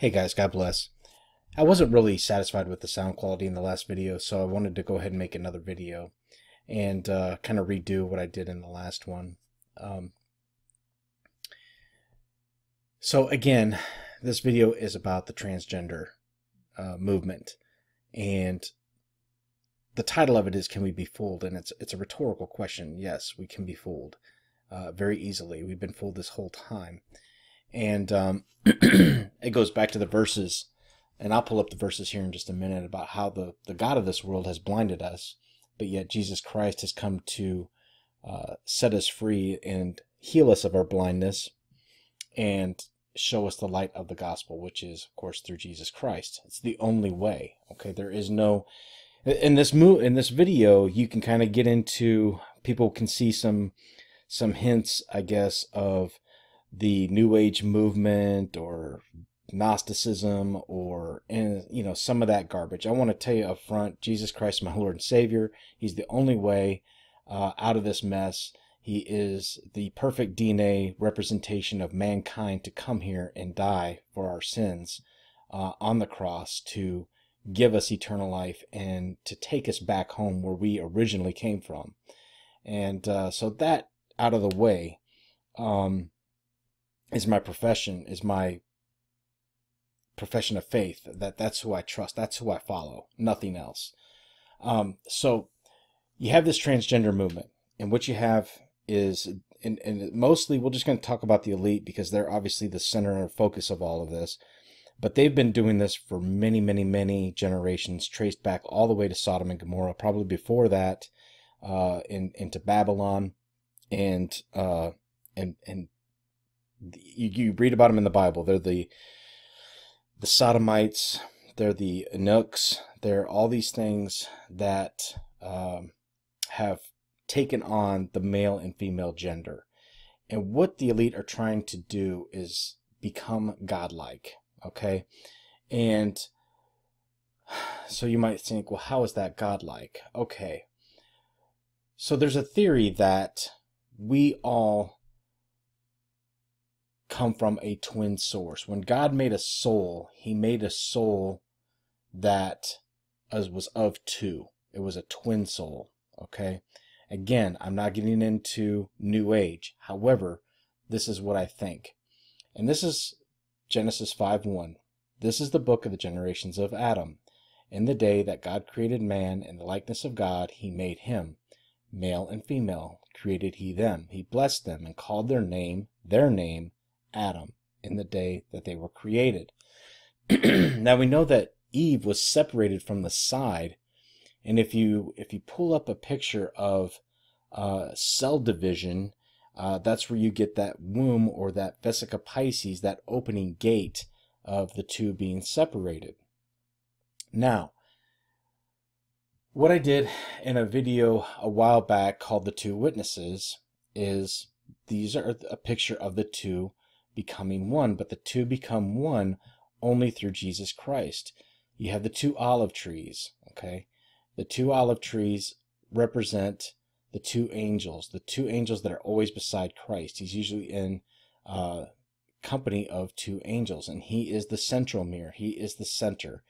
Hey guys, God bless. I wasn't really satisfied with the sound quality in the last video, so I wanted to go ahead and make another video and uh, kind of redo what I did in the last one. Um, so again, this video is about the transgender uh, movement, and the title of it is "Can we be fooled?" and it's it's a rhetorical question. Yes, we can be fooled uh, very easily. We've been fooled this whole time and um, it goes back to the verses. And i'll pull up the verses here in just a minute about how the, the god of this world has blinded us but yet jesus christ has come to uh, set us free and heal us of our blindness and show us the light of the gospel which is of course through jesus christ. It's the only way okay? There is no in this move in this video you can kind of get into people can see some some hints i guess of the New Age movement or Gnosticism or and you know some of that garbage. I want to tell you up front, Jesus Christ, my Lord and Savior. He's the only way uh, out of this mess. He is the perfect DNA representation of mankind to come here and die for our sins uh, on the cross to give us eternal life and to take us back home where we originally came from. And uh, so that out of the way, um, is my profession, is my profession of faith. That that's who I trust. That's who I follow. Nothing else. Um, so you have this transgender movement, and what you have is, and, and mostly we're just going to talk about the elite because they're obviously the center and focus of all of this. But they've been doing this for many, many, many generations, traced back all the way to Sodom and Gomorrah, probably before that, uh, in, into Babylon, and uh, and and you, you read about them in the Bible. They're the the Sodomites. They're the Eunuchs. They're all these things that um, have taken on the male and female gender. And what the elite are trying to do is become godlike. Okay, and so you might think, well, how is that godlike? Okay. So there's a theory that we all come from a twin source. When God made a soul, he made a soul that was of two. It was a twin soul, okay? Again, I'm not getting into new age. However, this is what I think. And this is Genesis 5:1. This is the book of the generations of Adam. In the day that God created man in the likeness of God, he made him. Male and female created he them. He blessed them and called their name, their name, Adam in the day that they were created. now we know that Eve was separated from the side, and if you if you pull up a picture of uh, cell division, uh, that's where you get that womb or that vesica Pisces, that opening gate of the two being separated. Now, what I did in a video a while back called The Two Witnesses is these are a picture of the two becoming one, but the two become one only through Jesus Christ. You have the two olive trees, okay? The two olive trees represent the two angels, the two angels that are always beside Christ. He's usually in uh, company of two angels, and he is the central mirror. He is the center.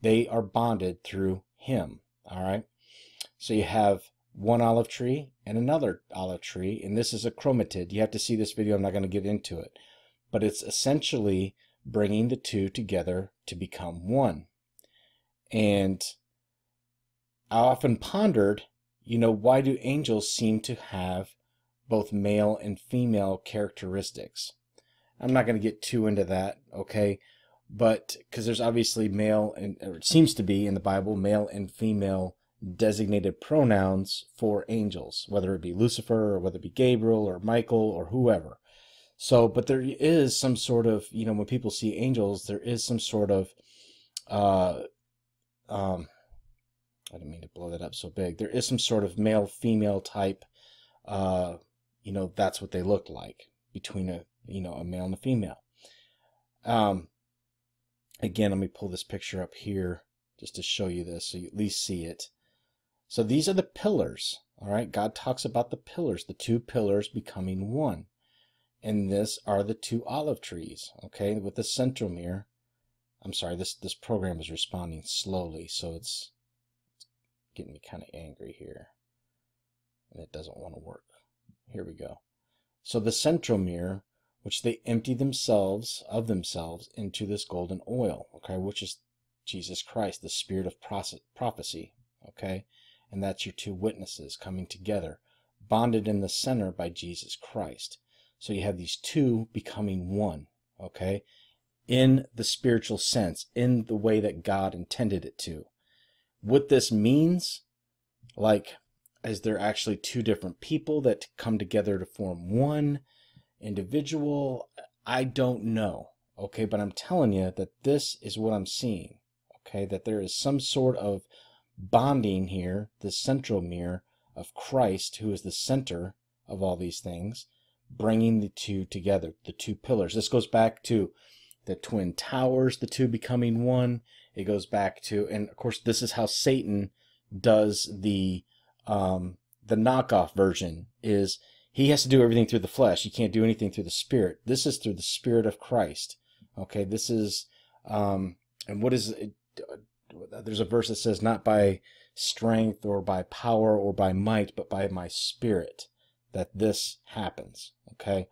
They are bonded through him, all right? So you have one olive tree and another olive tree, and this is a chromatid. You have to see this video. I'm not going to get into it but it's essentially bringing the two together to become one. And I often pondered, you know, why do angels seem to have both male and female characteristics? I'm not going to get too into that, okay? But because there's obviously male and it seems to be in the Bible male and female designated pronouns for angels, whether it be Lucifer or whether it be Gabriel or Michael or whoever. So, but there is some sort of, you know, when people see angels, there is some sort of, uh, um, I didn't mean to blow that up so big. There is some sort of male female type, uh, you know, that's what they look like between a, you know, a male and a female. Um, again, let me pull this picture up here just to show you this so you at least see it. So these are the pillars. All right. God talks about the pillars, the two pillars becoming one and this are the two olive trees, okay, with the centromere I'm sorry, this, this program is responding slowly, so it's, it's getting me kind of angry here. And it doesn't want to work. Here we go. So the centromere, which they empty themselves of themselves into this golden oil, okay, which is Jesus Christ, the spirit of prophecy, okay? And that's your two witnesses coming together, bonded in the center by Jesus Christ. So you have these two becoming one, okay? In the spiritual sense, in the way that God intended it to. What this means, like, is there actually two different people that come together to form one individual? I don't know, okay? But I'm telling you that this is what I'm seeing, okay? That there is some sort of bonding here, the centromere of Christ, who is the center of all these things, bringing the two together, the two pillars. This goes back to the twin towers, the two becoming one. It goes back to, and of course, this is how Satan does the um, the knockoff version. Is he has to do everything through the flesh. He can't do anything through the spirit. This is through the spirit of Christ. Okay, this is, um, and what is it? There's a verse that says, "Not by strength or by power or by might, but by my spirit." That this happens. Okay.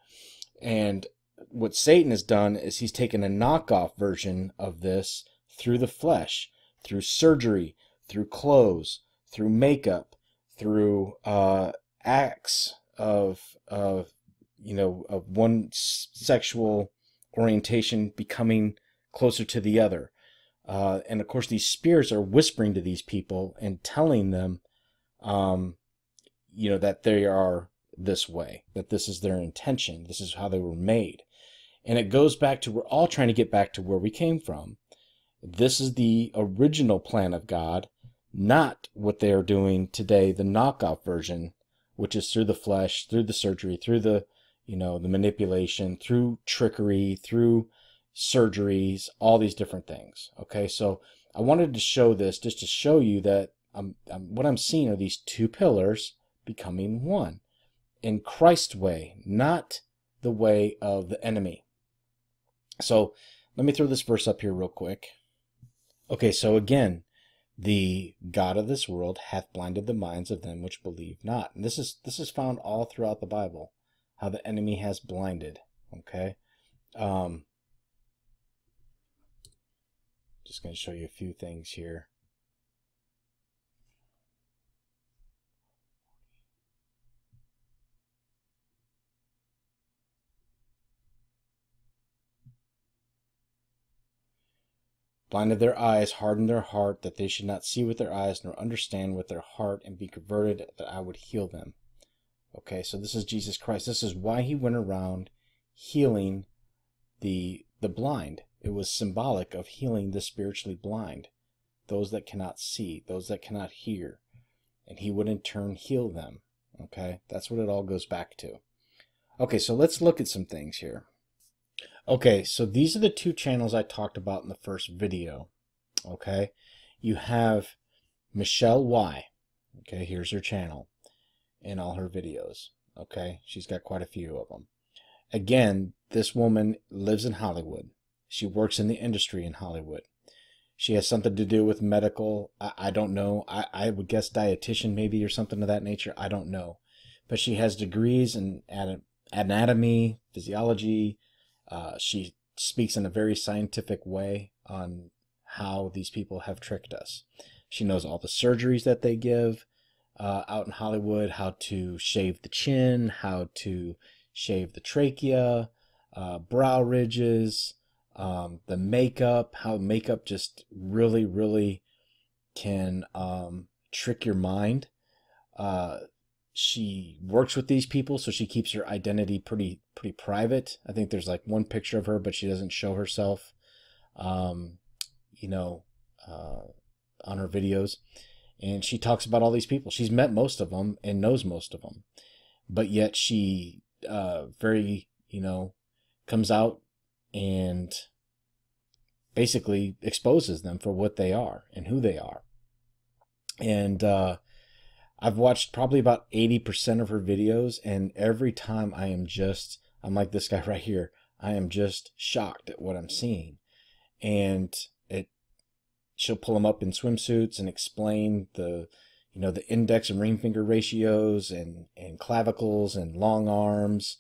And what Satan has done is he's taken a knockoff version of this through the flesh, through surgery, through clothes, through makeup, through uh, acts of of you know of one sexual orientation becoming closer to the other. Uh, and of course, these spirits are whispering to these people and telling them, um, you know, that they are this way, that this is their intention, this is how they were made. And it goes back to, we're all trying to get back to where we came from. This is the original plan of God, not what they are doing today, the knockoff version, which is through the flesh, through the surgery, through the, you know, the manipulation, through trickery, through surgeries, all these different things. Okay, so I wanted to show this just to show you that I'm, I'm, what I'm seeing are these two pillars becoming one in Christ's way, not the way of the enemy. So let me throw this verse up here real quick. Okay, so again, the God of this world hath blinded the minds of them which believe not. And this is this is found all throughout the Bible, how the enemy has blinded. Okay. Um just going to show you a few things here. Blinded their eyes, hardened their heart, that they should not see with their eyes, nor understand with their heart, and be converted, that I would heal them. Okay, so this is Jesus Christ. This is why he went around healing the the blind. It was symbolic of healing the spiritually blind, those that cannot see, those that cannot hear, and he would in turn heal them. Okay, that's what it all goes back to. Okay, so let's look at some things here. Okay, so these are the two channels I talked about in the first video. Okay, you have Michele Y. Okay, here's her channel and all her videos. Okay, she's got quite a few of them. Again, this woman lives in Hollywood. She works in the industry in Hollywood. She has something to do with medical. I, I don't know. I, I would guess dietitian maybe or something of that nature. I don't know. But she has degrees in anatomy, physiology, uh, she speaks in a very scientific way on how these people have tricked us. She knows all the surgeries that they give uh, out in Hollywood, how to shave the chin, how to shave the trachea, uh, brow ridges, um, the makeup, how makeup just really, really can um, trick your mind. Uh, she works with these people, so she keeps her identity pretty pretty private. I think there's like one picture of her, but she doesn't show herself. Um, you know, uh, on her videos, and she talks about all these people. She's met most of them and knows most of them, but yet she uh, very you know comes out and basically exposes them for what they are and who they are. And uh, I've watched probably about 80% of her videos, and every time I am just, I'm like this guy right here, I am just shocked at what I'm seeing. and it she'll pull them up in swimsuits and explain the you know the index and ring finger ratios and and clavicles and long arms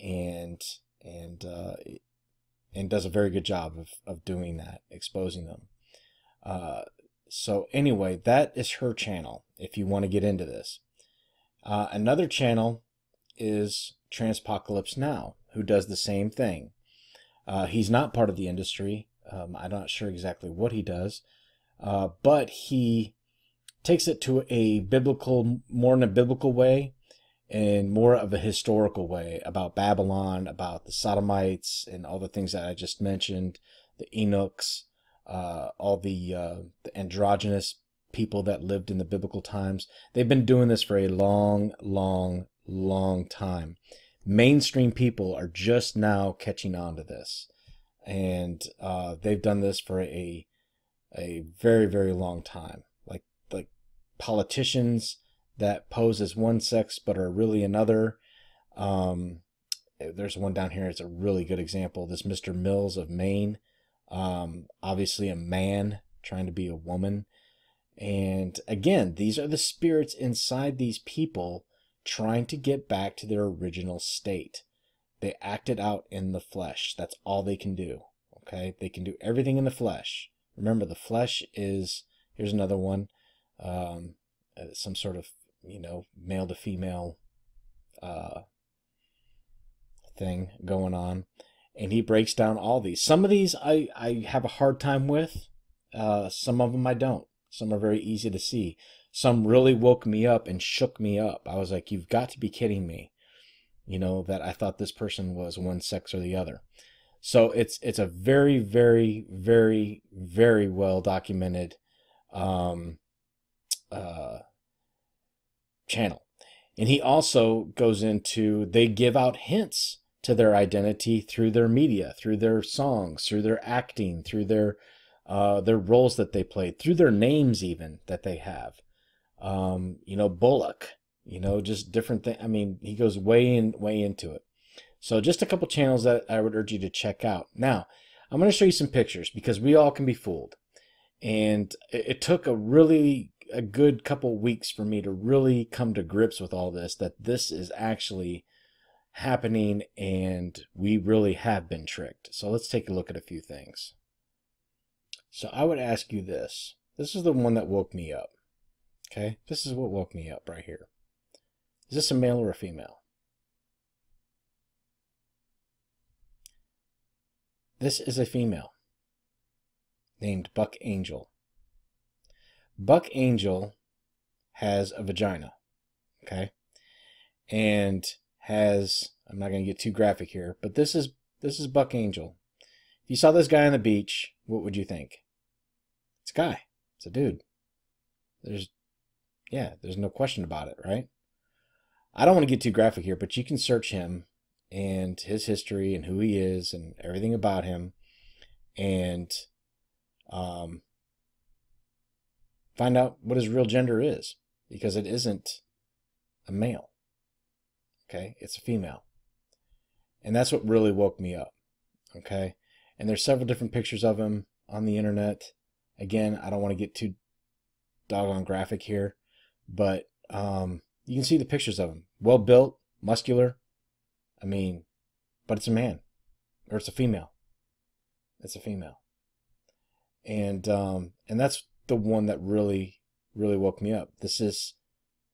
and and uh, and does a very good job of, of doing that exposing them uh, so anyway that is her channel if you want to get into this. Uh, another channel is transpocalypse now who does the same thing. Uh, he's not part of the industry. Um, i'm not sure exactly what he does uh, but he takes it to a biblical, more in a biblical way and more of a historical way about Babylon, about the Sodomites, and all the things that I just mentioned, the Eunuchs, uh, all the, uh, the androgynous people that lived in the biblical times. They've been doing this for a long, long, long time. Mainstream people are just now catching on to this, and uh, they've done this for a a very, very long time Like like politicians that pose as one sex but are really another. Um, there's one down here. It's a really good example. This Mr. Mills of Maine, um, obviously a man trying to be a woman. And again, these are the spirits inside these people trying to get back to their original state. They act it out in the flesh. That's all they can do. Okay? They can do everything in the flesh. Remember, the flesh is, here's another one um, uh, some sort of you know male to female uh, thing going on, and he breaks down all these. Some of these I I have a hard time with. Uh, some of them I don't. Some are very easy to see. Some really woke me up and shook me up. I was like, "You've got to be kidding me!" You know that I thought this person was one sex or the other. So it's it's a very very very very well documented um, uh, channel. And he also goes into, they give out hints to their identity through their media, through their songs, through their acting, through their uh, their roles that they played, through their names even that they have. Um, you know, Bullock, you know, just different things. I mean, he goes way in, way into it. So just a couple channels that I would urge you to check out. Now, I'm going to show you some pictures because we all can be fooled. And it, it took a really a good couple weeks for me to really come to grips with all this that this is actually happening and we really have been tricked. So let's take a look at a few things. So I would ask you this. This is the one that woke me up. Okay? This is what woke me up right here. Is this a male or a female? This is a female named Buck Angel. Buck Angel has a vagina, okay, and has I'm not going to get too graphic here, but this is this is Buck Angel. If you saw this guy on the beach, what would you think? It's a guy. It's a dude. There's yeah, there's no question about it, right? I don't want to get too graphic here, but you can search him and his history and who he is and everything about him and um, find out what his real gender is because it isn't a male. Okay, it's a female. And that's what really woke me up. Okay, and there's several different pictures of him on the internet. Again, I don't want to get too doggone graphic here, but um, you can see the pictures of him. Well built, muscular. I mean, but it's a man or it's a female. It's a female. And um, and that's the one that really really woke me up. This is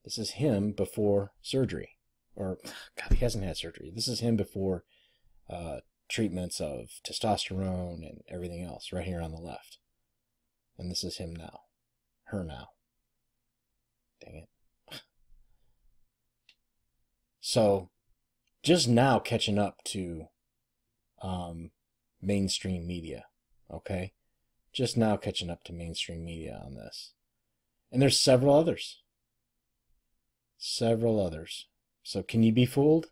this is him before surgery, or God, he hasn't had surgery. This is him before uh, treatments of testosterone and everything else, right here on the left. And this is him now, her now. Dang it. So, just now catching up to um, mainstream media. Okay, just now catching up to mainstream media on this. And there's several others. Several others. So can you be fooled?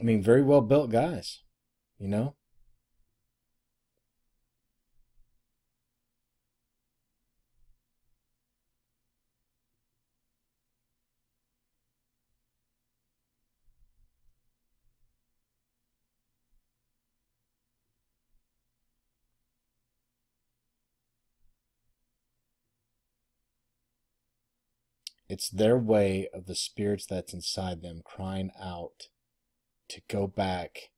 I mean, very well built guys, you know? It's their way of the spirits that's inside them crying out to go back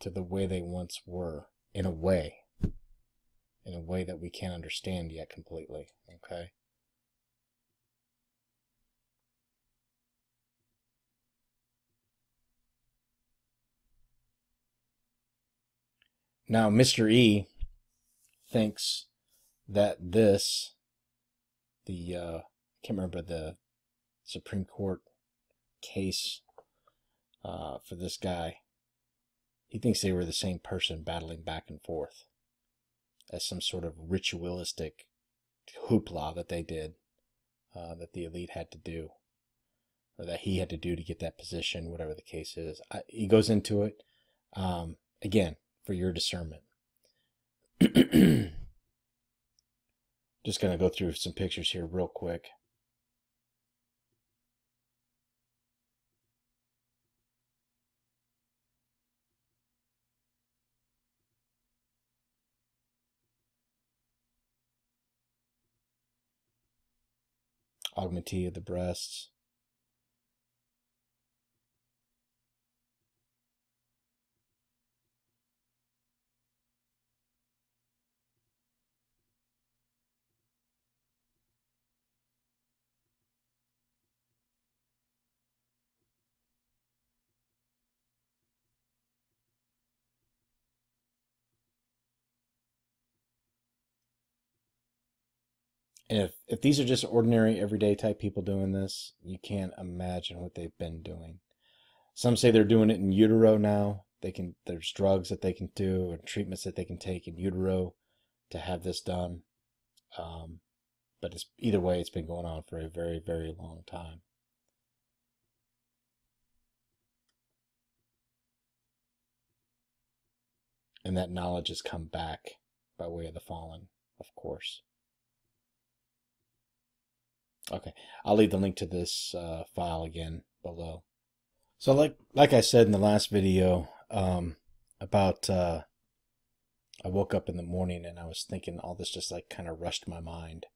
to the way they once were, in a way. In a way that we can't understand yet completely. Okay? Now, Mr. E thinks that this, the, uh, can't remember the Supreme Court case uh, for this guy, he thinks they were the same person battling back and forth as some sort of ritualistic hoopla that they did, uh, that the elite had to do, or that he had to do to get that position, whatever the case is. I, he goes into it. Um, again, for your discernment. Just going to go through some pictures here real quick. Augmentee of the breasts. If, if these are just ordinary, everyday type people doing this, you can't imagine what they've been doing. Some say they're doing it in utero now. They can there's drugs that they can do and treatments that they can take in utero to have this done. Um, but it's either way, it's been going on for a very, very long time. And that knowledge has come back by way of the fallen, of course. Okay, I'll leave the link to this uh, file again below. So like like I said in the last video um, about uh, I woke up in the morning and I was thinking all this just like kind of rushed my mind,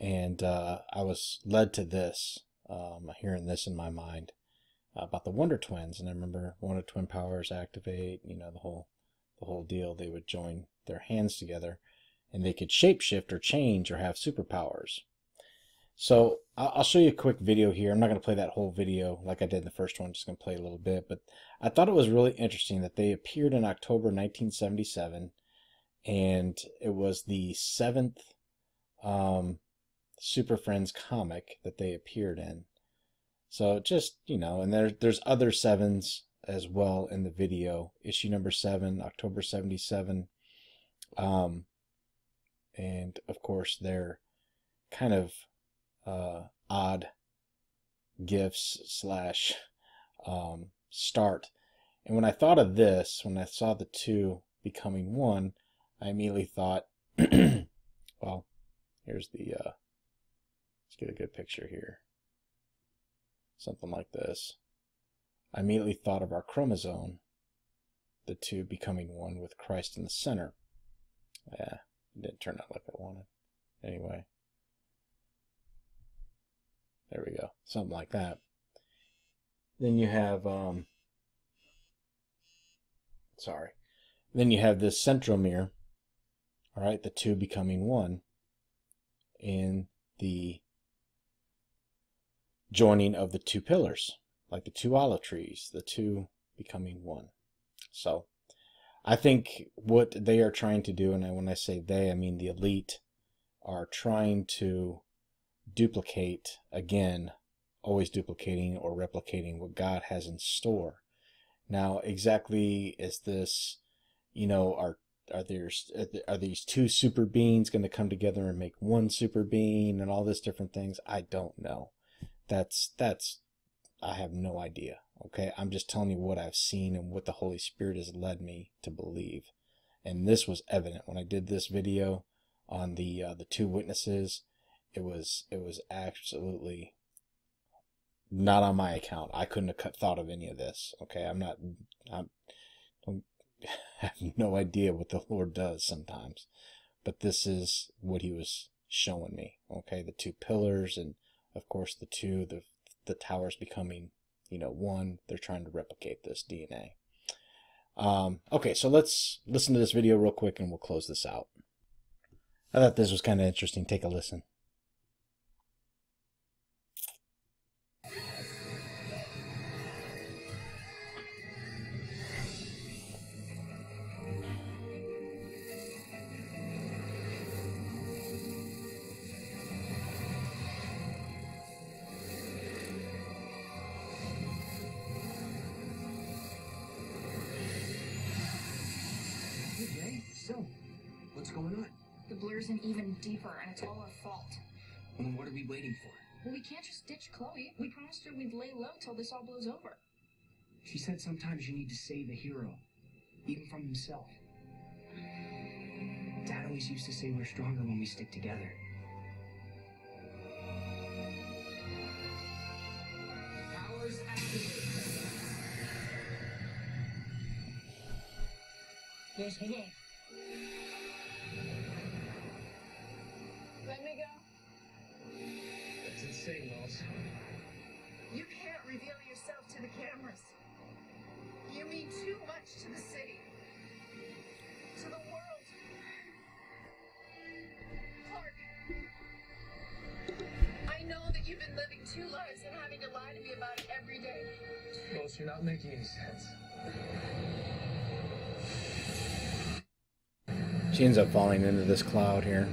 and uh, I was led to this, um, hearing this in my mind about the Wonder Twins, and I remember Wonder Twin powers activate, you know the whole the whole deal. They would join their hands together, and they could shapeshift or change or have superpowers. So I'll show you a quick video here. I'm not going to play that whole video like I did in the first one. Just going to play a little bit. But I thought it was really interesting that they appeared in October 1977. And it was the seventh um, Super Friends comic that they appeared in. So just, you know, and there, there's other sevens as well in the video. Issue number seven, October 77. Um, and of course, they're kind of uh, odd gifts slash um, start. And when I thought of this, when I saw the two becoming one, I immediately thought, well, here's the, uh, let's get a good picture here. Something like this. I immediately thought of our chromosome, the two becoming one with Christ in the center. Yeah, it didn't turn out like I wanted. Anyway. There we go. Something like that. Then you have, um, sorry. Then you have this centromere, all right, the two becoming one in the joining of the two pillars, like the two olive trees, the two becoming one. So I think what they are trying to do, and when I say they, I mean the elite, are trying to duplicate again, always duplicating or replicating what God has in store. Now, exactly is this, you know, are are there are these two super beings going to come together and make one super being and all this different things? I don't know. That's that's I have no idea. Okay, I'm just telling you what I've seen and what the Holy Spirit has led me to believe. And this was evident when I did this video on the uh, the two witnesses it was it was absolutely not on my account. I couldn't have thought of any of this. Okay, I'm not. I'm, I have no idea what the Lord does sometimes, but this is what He was showing me. Okay, the two pillars and of course, the two, the the towers becoming, you know, one. They're trying to replicate this DNA. Um, okay, so let's listen to this video real quick and we'll close this out. I thought this was kind of interesting. Take a listen. Blur's in even deeper, and it's all our fault. Well, then what are we waiting for? Well, we can't just ditch Chloe. We promised her we'd lay low till this all blows over. She said sometimes you need to save a hero, even from himself. Dad always used to say we're stronger when we stick together. Powers activated. Yes, hold That's insane, Wells. You can't reveal yourself to the cameras. You mean too much to the city. To the world. Clark. I know that you've been living two lives and having to lie to me about it every day. Wells, you're not making any sense. She ends up falling into this cloud here.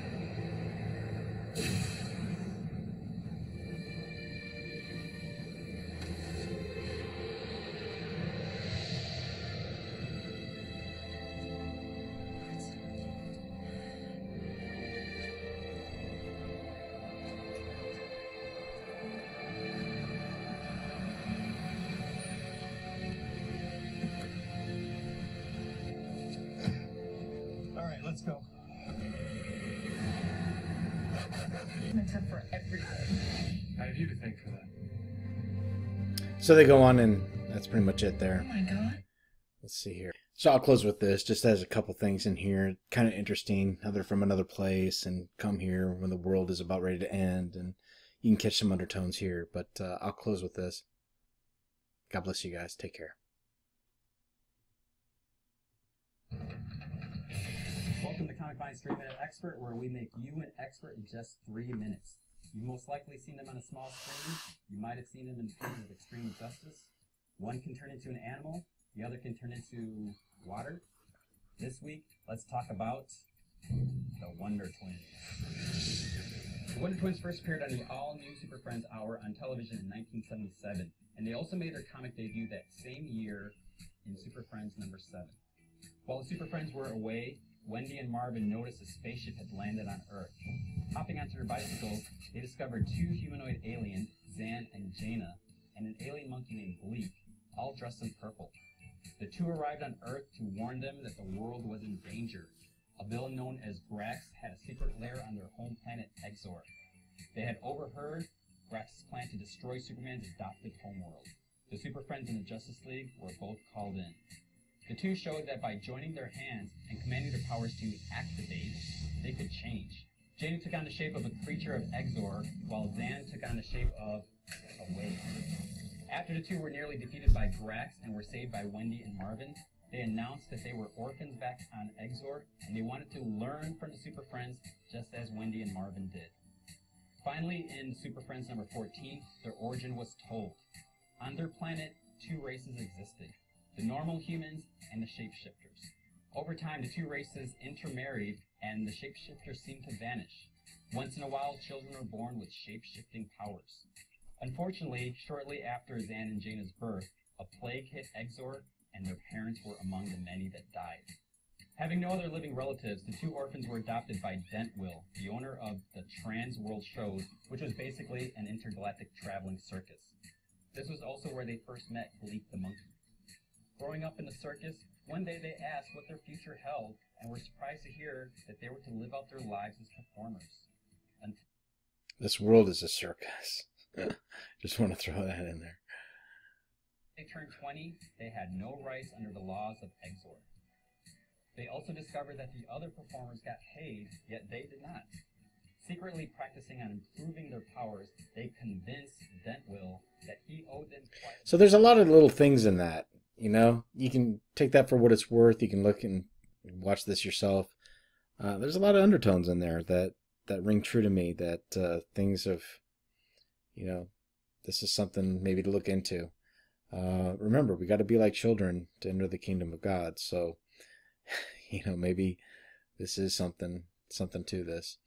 So they go on, and that's pretty much it there. Oh my god. Let's see here. So I'll close with this. Just has a couple things in here, kind of interesting. How they're from another place and come here when the world is about ready to end, and you can catch some undertones here. But uh, I'll close with this. God bless you guys. Take care. Welcome to Comic Mind's 3 Minute Expert, where we make you an expert in just three minutes. You've most likely seen them on a small screen. You might have seen them in films of extreme justice. One can turn into an animal, the other can turn into water. This week, let's talk about the Wonder Twins. The Wonder Twins first appeared on the all-new Super Friends Hour on television in 1977, and they also made their comic debut that same year in Super Friends number 7. While the Super Friends were away, Wendy and Marvin noticed a spaceship had landed on Earth. Hopping onto their bicycles, they discovered two humanoid aliens, Zan and Jayna, and an alien monkey named Gleek, all dressed in purple. The two arrived on Earth to warn them that the world was in danger. A villain known as Grax had a secret lair on their home planet Exor. They had overheard Grax's plan to destroy Superman's adopted homeworld. The Super Friends and the Justice League were both called in. The two showed that by joining their hands and commanding their powers to activate, they could change. Jayna took on the shape of a creature of Exor, while Zan took on the shape of a wave. After the two were nearly defeated by Grax and were saved by Wendy and Marvin, they announced that they were orphans back on Exor, and they wanted to learn from the Super Friends just as Wendy and Marvin did. Finally, in Super Friends number 14, their origin was told. On their planet, two races existed the normal humans and the shapeshifters. Over time, the two races intermarried, and the shapeshifters seemed to vanish. Once in a while, children were born with shape-shifting powers. Unfortunately, shortly after Zan and Jayna's birth, a plague hit Exor, and their parents were among the many that died. Having no other living relatives, the two orphans were adopted by Dentwill, the owner of the Trans World Shows, which was basically an intergalactic traveling circus. This was also where they first met Gleek the monkey. Growing up in the circus, one day they asked what their future held and we were surprised to hear that they were to live out their lives as performers. This world is a circus. Just want to throw that in there. they turned 20, they had no rights under the laws of Exor. They also discovered that the other performers got paid, yet they did not. Secretly practicing on improving their powers, they convinced Dentwill that he owed them. So there's a lot of little things in that. You know, you can take that for what it's worth. You can look and watch this yourself. Uh, there's a lot of undertones in there that that ring true to me. That uh, things of, you know, this is something maybe to look into. Uh, remember, we got to be like children to enter the kingdom of God. So, you know, maybe this is something something to this.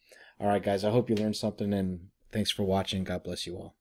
All right, guys. I hope you learned something, and thanks for watching. God bless you all.